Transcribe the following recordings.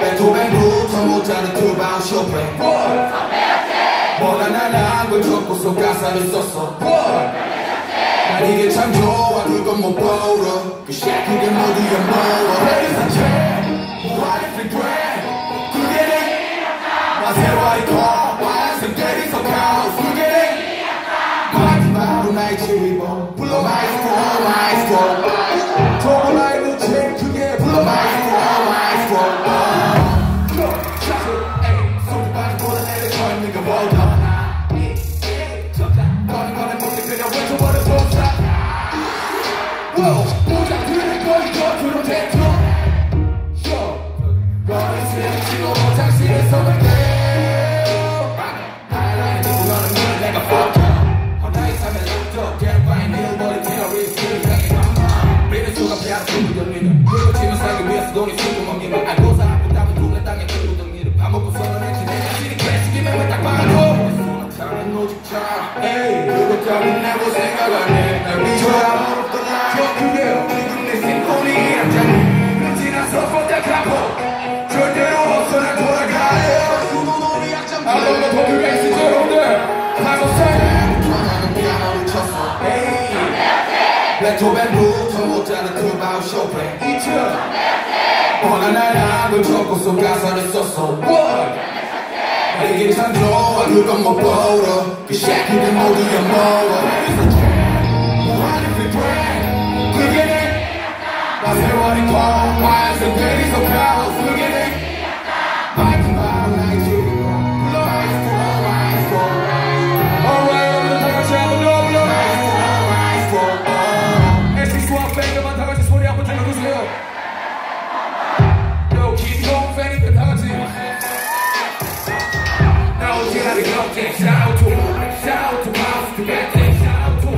베토벤부터 모차르트 투바운 쇼팽. 뭘? 뭐가 걸 적고서 가사를 썼어. 뭘? 난 이게 참 좋아 그건 못보 딱 봐도 나는 노직자 에이 그것 따윈 내고 생각 안해 날 미쳐야 베토벤부터 모차르트 바우 쇼팽 이천 뻔한 나락을 적고서 가사를 썼어 What? 이게 참 좋아 그건 못 보러 그 새끼들 모두 엿먹어 Now we gotta go get shout out to shout out to Mouse to get it shout out to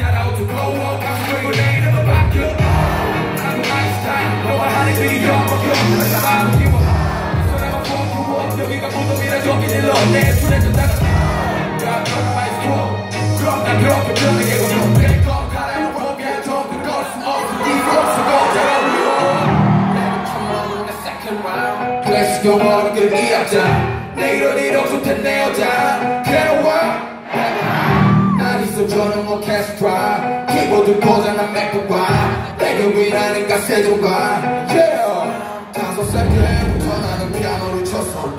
shout out to Go Walk I'm straight with name of a back up I'm a Einstein 너와 하는 그리 영업형 나 마음 기워 손에만 폼 여기가 무덤이라 저기 일러 내 술에 젖다가 야 너는 마이스트로 그럼 난 그렇게 편하게 걸어 내거 가라고 포기해 좀 그걸 수 없어 이거 쓰고 잘어울려 Let's go on 그 이었자 내일은 이렇게 텐내 여자. 괴로워? 난 있어 저는 오케스트라 키보드 고장난 맥북과. 배경이라니까 세종과 Yeah. 다섯 살 때부터 나는 피아노를 쳤어.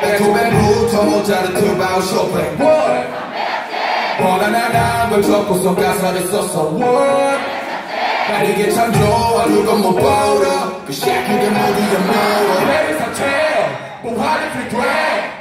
베토벤부터 모차르트 바우 쇼팽 뻔한 걸 적고서 가사를 썼어. What 난 이게 참 좋아 그건 못 보러 그 새끼들 모두 엿먹어 O vale virtual